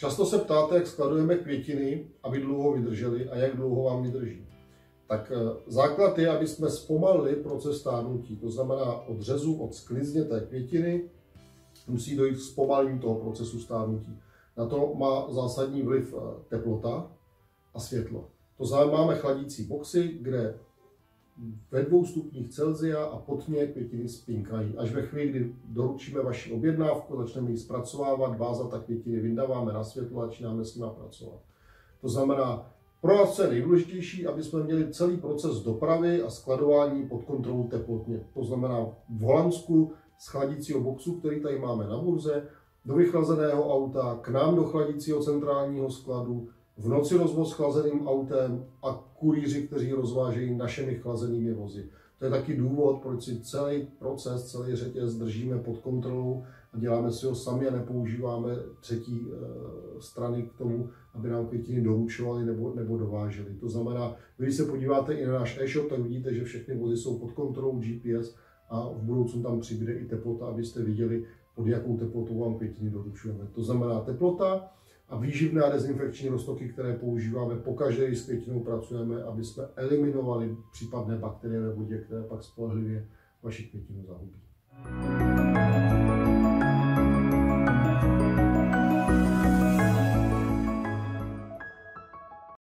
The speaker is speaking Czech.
Často se ptáte, jak skladujeme květiny, aby dlouho vydržely a jak dlouho vám vydrží. Tak eh, základ je, aby jsme zpomalili proces stárnutí. To znamená od řezu, od sklizně té květiny musí dojít k zpomalení toho procesu stárnutí. Na to má zásadní vliv eh, teplota a světlo. To znamená, máme chladící boxy, kde ve dvou stupních Celzia a pod ně květiny spinkají. Až ve chvíli, kdy doručíme vaši objednávku, začneme ji zpracovávat, vázat a květiny vyndáváme na světlo a začínáme s nimi pracovat. To znamená, pro nás je nejdůležitější, aby jsme měli celý proces dopravy a skladování pod kontrolou teplotně. To znamená v Holandsku z chladícího boxu, který tady máme na burze, do vychlazeného auta, k nám do chladícího centrálního skladu, v noci rozvoz chlazeným autem a kurýři, kteří rozvážejí našimi chlazenými vozy. To je taky důvod, proč si celý proces, celý řetěz držíme pod kontrolou a děláme si ho sami a nepoužíváme třetí e, strany k tomu, aby nám květiny doručovali nebo, nebo dováželi. To znamená, když se podíváte i na náš e-shop, tak vidíte, že všechny vozy jsou pod kontrolou GPS a v budoucnu tam přibude i teplota, abyste viděli, pod jakou teplotou vám květiny doručujeme. To znamená teplota, a výživné a dezinfekční roztoky, které používáme, pokaždé s květinou pracujeme, aby jsme eliminovali případné bakterie ve vodě, které pak spolehlivě vaši květinu zahubí.